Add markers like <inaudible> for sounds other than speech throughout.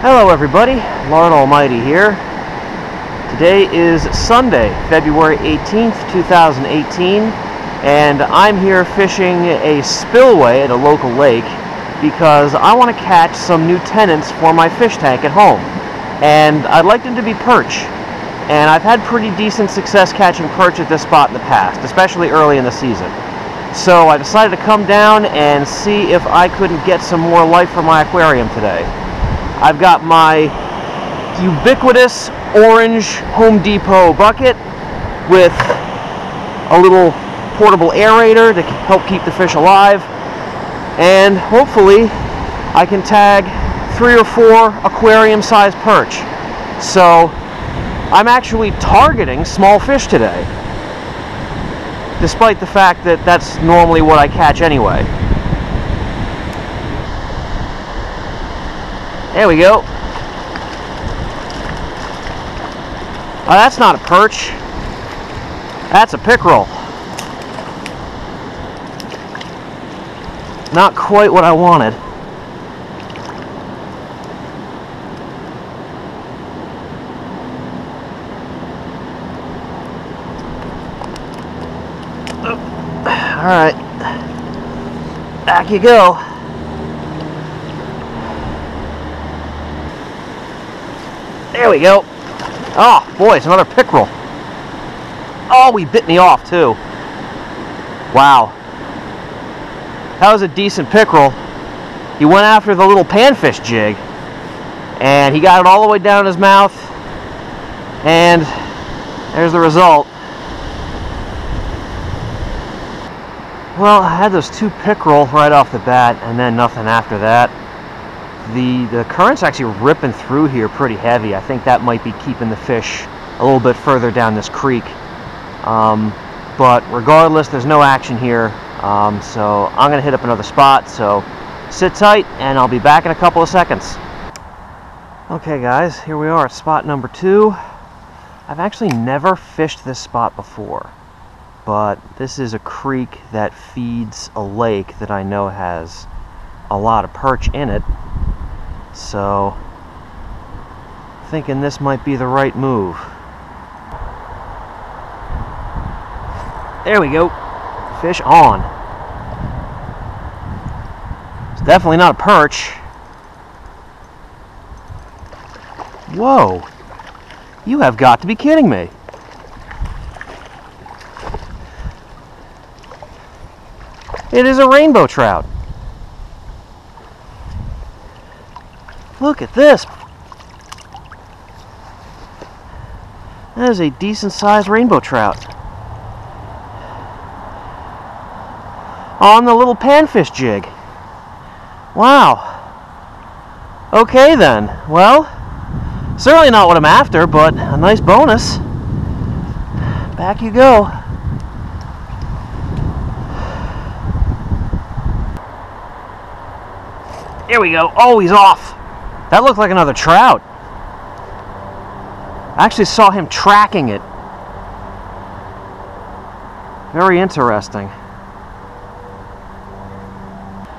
Hello everybody, LardAlmighty here. Today is Sunday, February 18th, 2018, and I'm here fishing a spillway at a local lake because I want to catch some new tenants for my fish tank at home. And I'd like them to be perch. And I've had pretty decent success catching perch at this spot in the past, especially early in the season. So I decided to come down and see if I couldn't get some more life for my aquarium today. I've got my ubiquitous orange Home Depot bucket with a little portable aerator to help keep the fish alive. And hopefully I can tag three or four aquarium sized perch. So I'm actually targeting small fish today despite the fact that that's normally what I catch anyway. There we go. Oh, that's not a perch. That's a pickerel. Not quite what I wanted. Oh. <sighs> All right, back you go. There we go. Oh, boy, it's another pickerel. Oh, he bit me off, too. Wow. That was a decent pickerel. He went after the little panfish jig, and he got it all the way down his mouth, and there's the result. Well, I had those two pickerel right off the bat, and then nothing after that. The the current's actually ripping through here pretty heavy. I think that might be keeping the fish a little bit further down this creek. Um, but regardless, there's no action here. Um, so I'm gonna hit up another spot. So sit tight, and I'll be back in a couple of seconds. Okay, guys, here we are at spot number two. I've actually never fished this spot before but this is a creek that feeds a lake that I know has a lot of perch in it. So, thinking this might be the right move. There we go. Fish on. It's definitely not a perch. Whoa. You have got to be kidding me. It is a rainbow trout. Look at this. That is a decent sized rainbow trout. On the little panfish jig. Wow. Okay then. Well, certainly not what I'm after, but a nice bonus. Back you go. There we go. Oh, he's off. That looked like another trout. I actually saw him tracking it. Very interesting.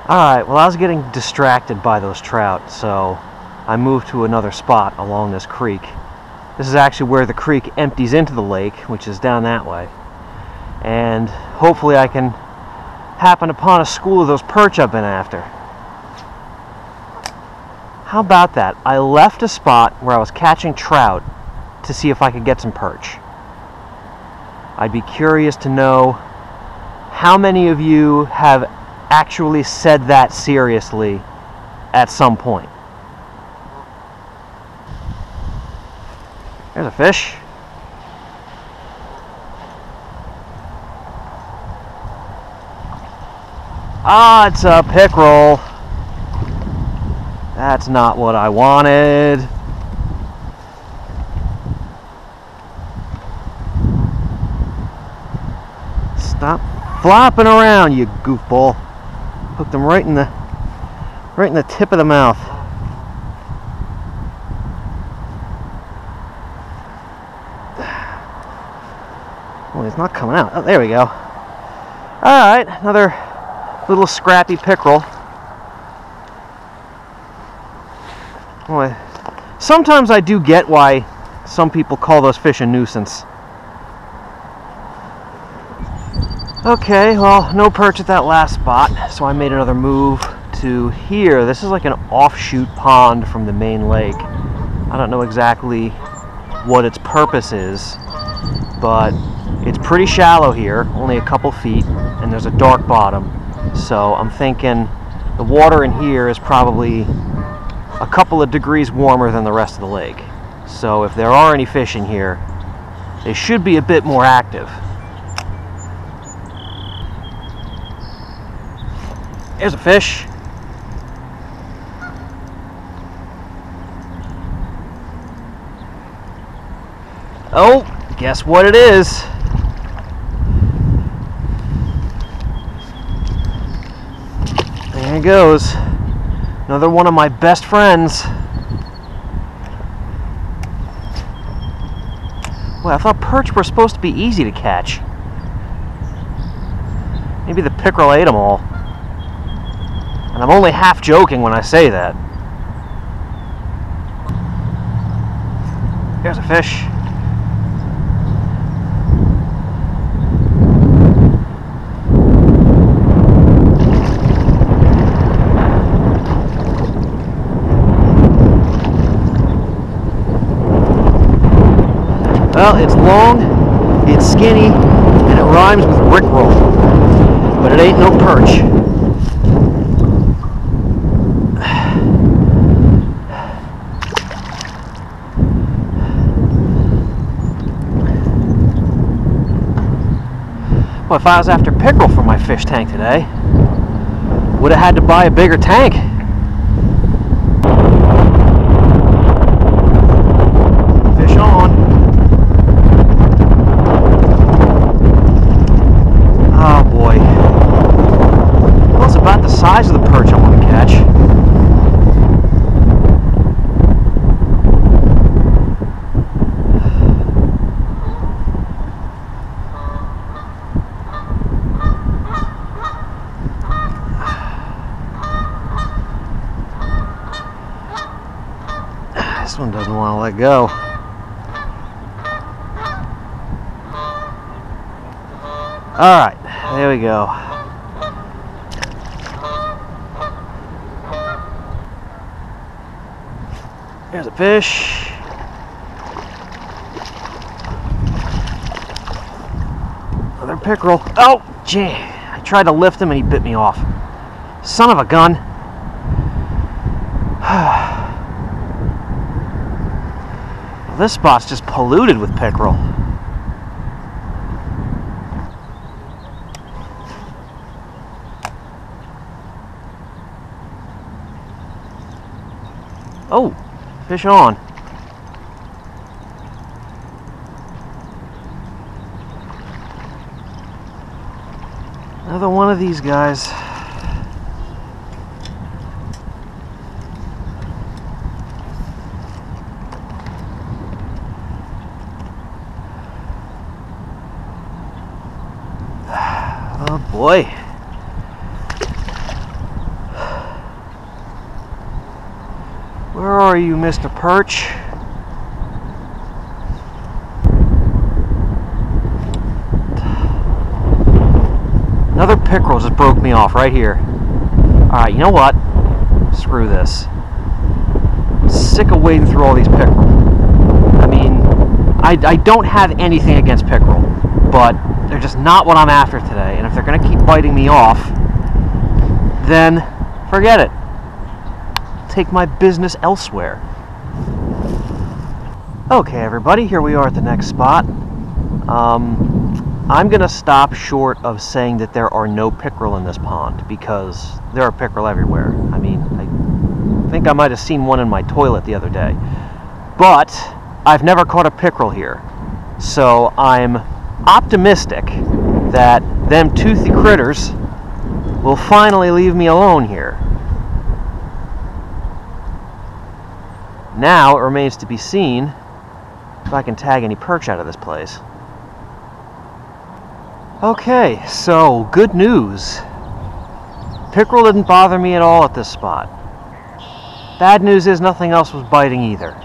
Alright, well I was getting distracted by those trout, so I moved to another spot along this creek. This is actually where the creek empties into the lake, which is down that way. And hopefully I can happen upon a school of those perch I've been after. How about that? I left a spot where I was catching trout to see if I could get some perch. I'd be curious to know how many of you have actually said that seriously at some point. There's a fish. Ah, it's a pickerel. That's not what I wanted. Stop flopping around, you goofball. Hooked him right in the right in the tip of the mouth. <sighs> Well, he's not coming out. Oh, there we go. All right, another little scrappy pickerel. Boy, sometimes I do get why some people call those fish a nuisance. Okay, well, no perch at that last spot, so I made another move to here. This is like an offshoot pond from the main lake. I don't know exactly what its purpose is, but it's pretty shallow here, only a couple feet, and there's a dark bottom. So I'm thinking the water in here is probably a couple of degrees warmer than the rest of the lake. So if there are any fish in here, they should be a bit more active. There's a fish. Oh, guess what it is? There it goes. Another one of my best friends. Well, I thought perch were supposed to be easy to catch. Maybe the pickerel ate them all. And I'm only half joking when I say that. Here's a fish. Well, it's long, it's skinny, and it rhymes with rickroll. But it ain't no perch. Well, if I was after pickerel for my fish tank today, would have had to buy a bigger tank. Fish on. Oh boy. Well, it's about the size of the perch I want to catch. This one doesn't want to let go. All right, there we go. There's a fish. Another pickerel. Oh, gee. I tried to lift him and he bit me off. Son of a gun. <sighs> this spot's just polluted with pickerel. Oh, fish on. Another one of these guys. <sighs> Oh boy. Are you, Mr. Perch? Another pickerel just broke me off right here. Alright, you know what? Screw this. I'm sick of wading through all these pickerel. I mean, I, I don't have anything against pickerel, but they're just not what I'm after today. And if they're going to keep biting me off, then forget it. Take my business elsewhere. Okay, everybody, here we are at the next spot. Um, I'm going to stop short of saying that there are no pickerel in this pond because there are pickerel everywhere. I mean, I think I might have seen one in my toilet the other day. But I've never caught a pickerel here. So I'm optimistic that them toothy critters will finally leave me alone here. Now it remains to be seen if I can tag any perch out of this place. Okay, so good news. Pickerel didn't bother me at all at this spot. Bad news is nothing else was biting either.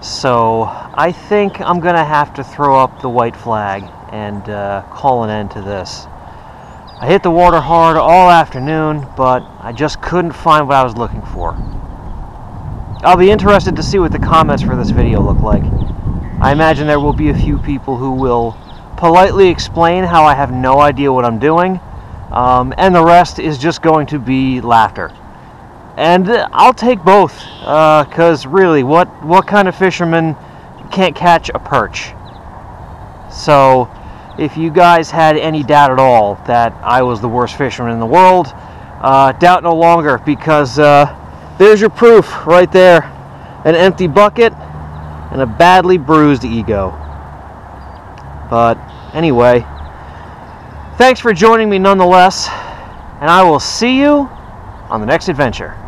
So I think I'm going to have to throw up the white flag and uh, call an end to this. I hit the water hard all afternoon, but I just couldn't find what I was looking for. I'll be interested to see what the comments for this video look like. I imagine there will be a few people who will politely explain how I have no idea what I'm doing, um, and the rest is just going to be laughter and I'll take both because uh, really, what what kind of fisherman can't catch a perch? So, if you guys had any doubt at all that I was the worst fisherman in the world, uh, doubt no longer because uh, there's your proof right there: an empty bucket and a badly bruised ego. But anyway, thanks for joining me nonetheless, and I will see you on the next adventure.